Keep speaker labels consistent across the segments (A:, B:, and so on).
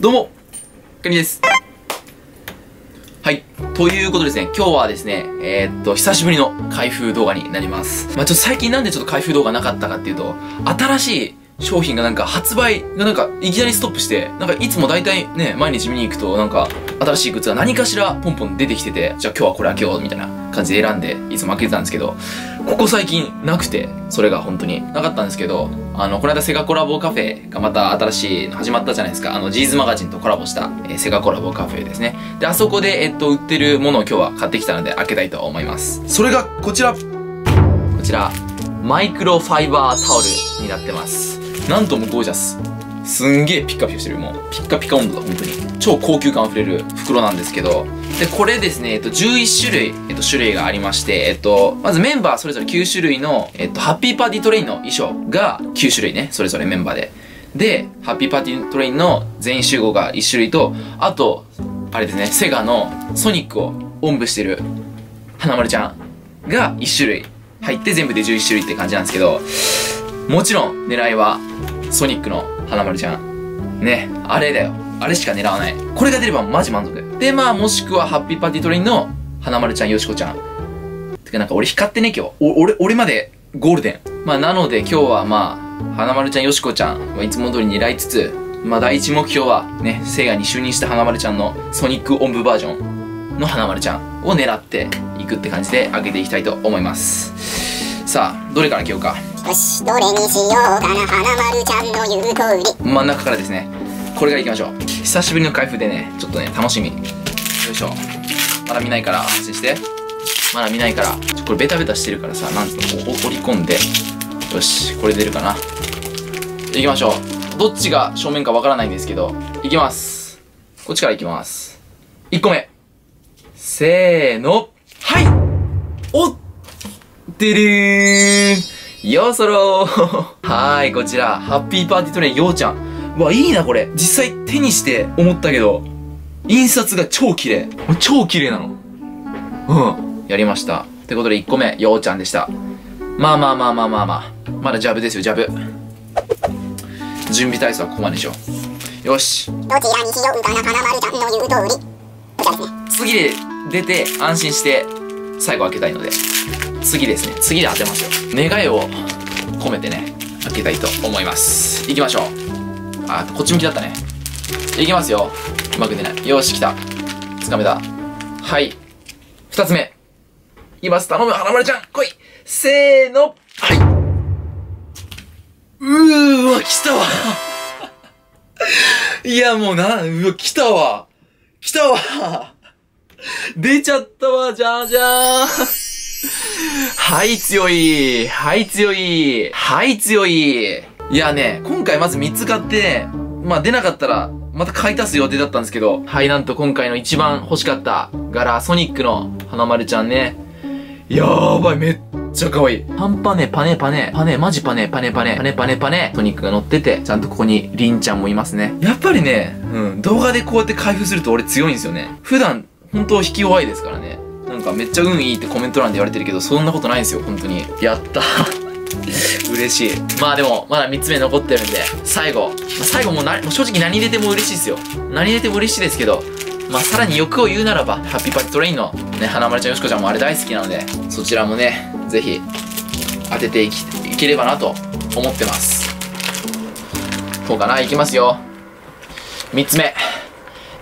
A: どうも、かにです。はい。ということですね、今日はですね、えーっと、久しぶりの開封動画になります。まあちょっと最近なんでちょっと開封動画なかったかっていうと、新しい商品がなんか発売がなんかいきなりストップして、なんかいつも大体ね、毎日見に行くとなんか新しいグッズが何かしらポンポン出てきてて、じゃあ今日はこれ開けようみたいな感じで選んでいつも開けてたんですけど、ここ最近なくて、それが本当になかったんですけど、あの、この間セガコラボカフェがまた新しいの始まったじゃないですか。あの、 G's マガジンとコラボした、えーセガコラボカフェですね。で、あそこで、えっと、売ってるものを今日は買ってきたので開けたいと思います。それがこちらこちら、マイクロファイバータオルになってます。なんともゴージャス。すんげえピッカピカしてる。もう、ピッカピカ温度だ、本当に。超高級感あふれる袋なんですけど、で、これですね、えっと、11種類、えっと、種類がありまして、えっと、まずメンバーそれぞれ9種類の、えっと、ハッピーパーティートレインの衣装が9種類ね、それぞれメンバーで。で、ハッピーパーティートレインの全員集合が1種類と、あと、あれですね、セガのソニックをおんぶしてる花丸ちゃんが1種類入って全部で11種類って感じなんですけど、もちろん狙いはソニックの花丸ちゃん。ね、あれだよ。あれしか狙わない。これが出ればマジ満足。で、まあ、もしくはハッピーパーティートレインの花丸ちゃん、よしこちゃん。てかなんか俺光ってね今日。俺、俺までゴールデン。まあなので今日はまあ、花丸ちゃん、よしこちゃんはいつも通り狙いつつ、まあ第一目標はね、セガに就任した花丸ちゃんのソニック音部バージョンの花丸ちゃんを狙っていくって感じで上げていきたいと思います。さあ、どれから開けようか？
B: よし、どれにしようかな、花丸ちゃんの言う通り。
A: 真ん中からですね。これからいきましょう。久しぶりの開封でねちょっとね楽しみ。よいしょ。まだ見ないから安心して。まだ見ないから。ちょこれベタベタしてるからさなんつうのこう折り込んで。よしこれ出るかな。いきましょう。どっちが正面かわからないんですけどいきます。こっちからいきます。1個目。せーの。はい。おっでるーようそろーはーい、こちら、ハッピーパーティートレインようちゃん。うわ、いいな、これ。実際手にして思ったけど、印刷が超綺麗。超綺麗なの？うん。やりました。ってことで1個目、ようちゃんでした。まあまあまあまあまあまあ。まだジャブですよ、ジャブ。準備体操はここまででしょ。よし。
B: どちらにしようかな、花丸ちゃんの言う通り。
A: 次で出て安心して最後開けたいので次ですね。次で当てますよ。願いを込めてね開けたいと思います。いきましょう。あこっち向きだったね。いきますよ。うまく出ない。よし来た。つかめた。はい。二つ目。いきます。頼む花丸ちゃん。来い。せーの。はい。うーわ来たわ。いやもうなうわ来たわ。来たわ。出ちゃったわ、じゃじゃー。ん。はい、強い。はい、強い。はい、強い。いやね、今回まず3つ買って、まあ出なかったら、また買い足す予定だったんですけど、はい、なんと今回の一番欲しかった柄、ソニックの花丸ちゃんね。やーばい、めっちゃ可愛い。パンパネ、パネパネ、パネ、マジパネ、パネパネ、パネパネパネ、ソニックが乗ってて、ちゃんとここにリンちゃんもいますね。やっぱりね、うん、動画でこうやって開封すると俺強いんですよね。普段、本当引き弱いですからね。なんかめっちゃ運いいってコメント欄で言われてるけど、そんなことないんですよ、本当に。やった。嬉しい。まあでも、まだ3つ目残ってるんで、最後。ま、最後もうな、もう正直何入れても嬉しいですよ。何入れても嬉しいですけど、まあさらに欲を言うならば、ハッピーパーティートレインのね、花丸ちゃん、よしこちゃんもあれ大好きなので、そちらもね、ぜひ当てていければなと思ってます。そうかな、いきますよ。3つ目。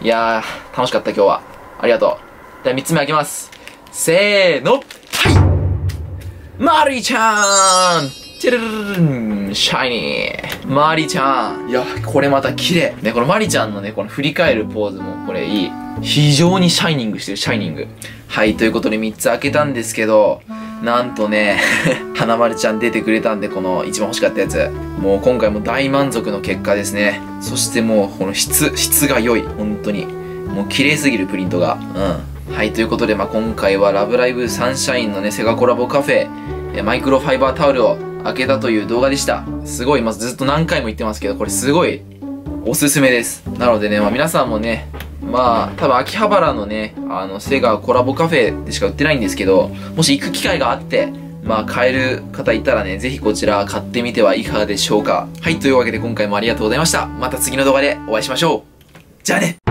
A: いやー、楽しかった今日は。ありがとう。では3つ目開けます。せーの、はいマリちゃんチェルルルルンシャイニーマリちゃんいや、これまた綺麗。ね、このマリちゃんのね、この振り返るポーズもこれいい。非常にシャイニングしてる、シャイニング。はい、ということで3つ開けたんですけど、なんとね、花丸ちゃん出てくれたんで、この一番欲しかったやつ。もう今回も大満足の結果ですね。そしてもうこの質、質が良い。本当に。もう綺麗すぎるプリントが。うん。はい、ということで、まあ、今回はラブライブサンシャインのね、セガコラボカフェ、えマイクロファイバータオルを開けたという動画でした。すごい、まあ、ずっと何回も言ってますけど、これすごいおすすめです。なのでね、まあ、皆さんもね、まあ、多分秋葉原のね、あの、セガコラボカフェでしか売ってないんですけど、もし行く機会があって、まあ、買える方いたらね、ぜひこちら買ってみてはいかがでしょうか。はい、というわけで今回もありがとうございました。また次の動画でお会いしましょう。じゃあね